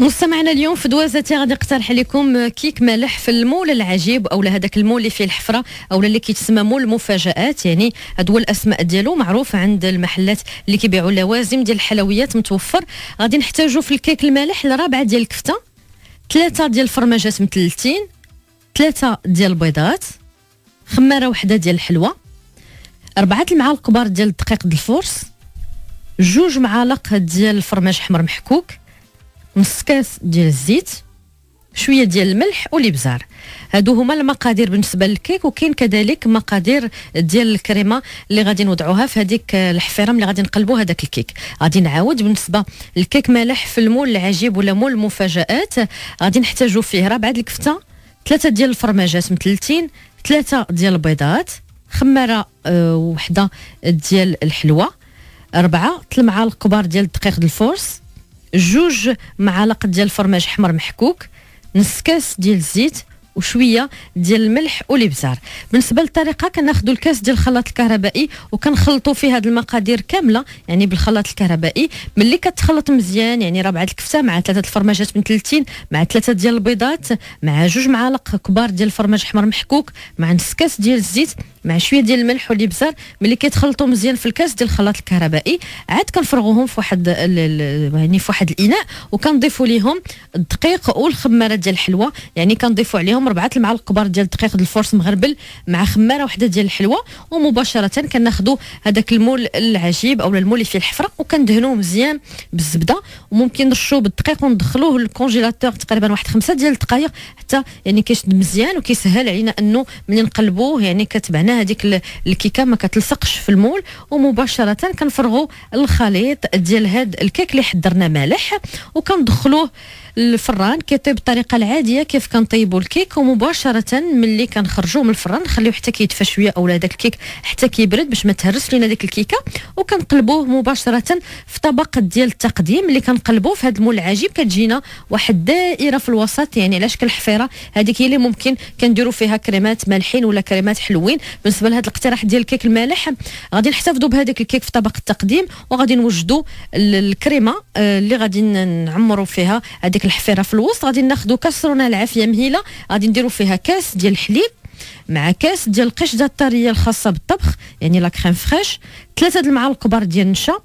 مستمعنا اليوم في دوازتي غادي نقترح لكم كيك مالح في ال moule العجيب أو هذاك ال moule اللي فيه الحفرة أو اللي كيتسمى moule المفاجات يعني هادو الأسماء ديالو معروف عند المحلات اللي كيبيعوا لوازم ديال الحلويات متوفر. غادي نحتاجوا في الكيك المالح لرابعه ديال الكفتة ثلاثة ديال الفرماجات مثلثين ثلاثة ديال البيضات خمارة وحدة ديال الحلوى أربعة المعالق كبار ديال الدقيق د ال force جوج معالق ديال الفرماج حمر محكوك نص كاس ديال الزيت شوية ديال الملح والإبزار. هادو هما المقادير بالنسبة للكيك وكاين كذلك مقادير ديال الكريمة اللي غادي نوضعوها في هذيك الحفيرة اللي غادي نقلبوا هذاك الكيك. غادي نعاود بالنسبة للكيك مالح في المول العجيب ولا مول المفاجآت غادي نحتاجوا فيه ربعه الكفتة ثلاثة ديال الفرماجات مثلثين ثلاثة ديال البيضات خمارة أه وحدة ديال الحلوى أربعة المعالق كبار ديال الدقيق الفورس جوج معالق ديال الفرماج حمر محكوك نص كاس ديال الزيت وشوية ديال الملح والإبزار. بالنسبة للطريقة كناخذوا الكاس ديال الخلاط الكهربائي وكنخلطوا فيه هذه المقادير كاملة يعني بالخلاط الكهربائي. ملي كتخلط مزيان يعني ربعه الكفتة مع ثلاثة الفرماجات 30 مع ثلاثة ديال البيضات مع جوج معالق كبار ديال الفرماج حمر محكوك مع نص كاس ديال الزيت مع شوية ديال الملح والإبزار. ملي كيتخلطوا مزيان في الكاس ديال الخلاط الكهربائي عاد كنفرغوهم في واحد يعني في واحد الإناء وكنضيفوا ليهم الدقيق والخمارة ديال الحلوى يعني كنضيفوا عليهم ربعة المعالق كبار ديال الدقيق ديال الفورس مغربل مع خمارة وحدة ديال الحلوى ومباشرة كناخذوا هذاك المول العجيب أو المول اللي فيه الحفرة وكندهنوه مزيان بالزبدة وممكن نرشوه بالدقيق وندخلوه لل congélateur تقريبا واحد خمسة ديال الدقائق حتى يعني كيشد مزيان وكيسهل علينا أنه ملي نقلبوه يعني كتبعنا هذيك الكيكة ما كتلصقش في ال moule ومباشرة كنفرغوا الخليط ديال هاد الكيك اللي حضرنا مالح وكندخلوه الفران كيطيب بالطريقة العادية كيف كنطيبوا الكيك. ومباشره ملي كنخرجوه من الفران نخليوه حتى كيدفى شوية اولا داك الكيك حتى كيبرد باش ما تهرس لينا ديك الكيكة. وكنقلبوه مباشرة في طبق ديال التقديم اللي كنقلبوه في هذا المول العجيب. كتجينا واحد دائرة في الوسط يعني على شكل حفيره هذيك هي اللي ممكن كنديروا فيها كريمات مالحين ولا كريمات حلوين. بالنسبة لهذا الاقتراح ديال الكيك المالح غادي نحتفظوا بهذاك الكيك في طبق التقديم وغادي نوجدوا الكريمة آه، اللي غادي نعمروا فيها هذيك الحفيرة في الوسط. غادي ناخذوا كسرونه العافية مهيلة غادي نديروا فيها كاس ديال الحليب مع كاس ديال القشدة الطرية الخاصة بالطبخ يعني لا كريم فريش ثلاثة المعالق كبار ديال النشا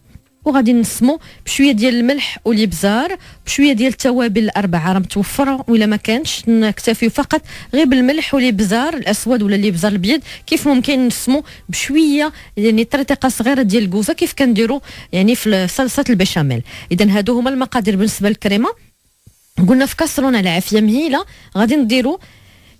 وغادي نسمو بشوية ديال الملح والابزار بشوية ديال التوابل الأربعة راه متوفرة ولا ما كانش نكتفي فقط غير بالملح والابزار الأسود ولا الابزار الأبيض. كيف ممكن نسمو بشوية يعني طريقة صغيرة ديال الكوزه كيف كنديروا يعني في صلصة البشاميل. اذا هادو هما المقادير بالنسبة للكريمة. قلنا في كاسرونه العافيه مهيله غادي نديروا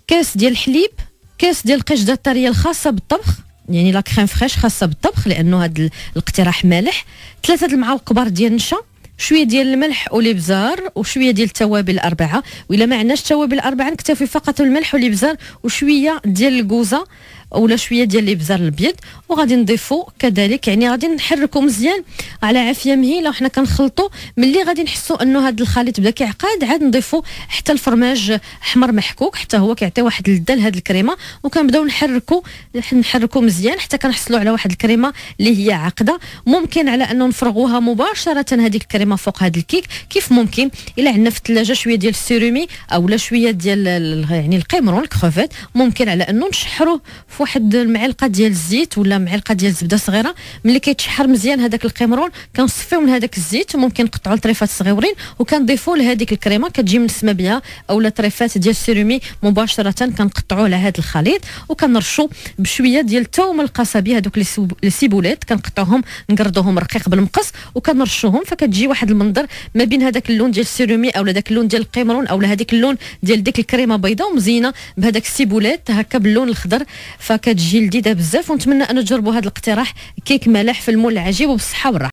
كاس ديال الحليب كاس ديال القشده الطرية الخاصة بالطبخ. يعني لا كريم فريش خاصة بالطبخ لأنه هذا الاقتراح مالح. ثلاثة المعالق كبار ديال النشا شوية ديال الملح والابزار وشوية ديال التوابل الأربعة. وإلا ما عندناش التوابل الأربعة نكتفي فقط بالملح والابزار وشوية ديال الكوزة. ولا شوية ديال الإبزار الأبيض. وغادي نضيفوا كذلك يعني غادي نحركوا مزيان على عافية مهيله وحنا كنخلطوا ملي غادي نحسوا أنه هذا الخليط بدا كيعقد عاد نضيفوا حتى الفرماج أحمر محكوك. حتى هو كيعطي واحد اللذه لهذه الكريمة. وكنبداو نحركوا نحركوا مزيان حتى كنحصلوا على واحد الكريمة اللي هي عاقدة. ممكن على أنه نفرغوها مباشرة هذيك الكريمة فوق هذا الكيك. كيف ممكن؟ إلا عندنا في الثلاجة شوية ديال السيرومي أو لا شوية ديال يعني القيمرون الكروفيت ممكن على أنه نشحروه في واحد المعلقة ديال الزيت ولا معلقة ديال الزبده صغيرة. ملي كيتشحر مزيان هذاك القمرون كنصفيو من هذاك الزيت ممكن نقطعوا لطريفات صغيورين وكنضيفوا لهذيك الكريمة كتجي من بها اولا طريفات ديال السيرومي مباشرة كنقطعوا على هذا الخليط وكنرشوا بشوية ديال الثوم القصبي هذوك لي سيبولات. كنقطعوهم نقردوهم رقيق بالمقص وكنرشوهم فكتجي واحد المنظر ما بين هذاك اللون ديال السيرومي اولا داك اللون ديال القمرون اولا هذيك اللون ديال ديك الكريمة بيضاء ومزينه بهذاك السيبولات هكا باللون الخضر فكتجي لذيذة بزاف ونتمنى أن تجربوا هذا الاقتراح. كيك ملاح في المول العجيب وبالصحة والراحة.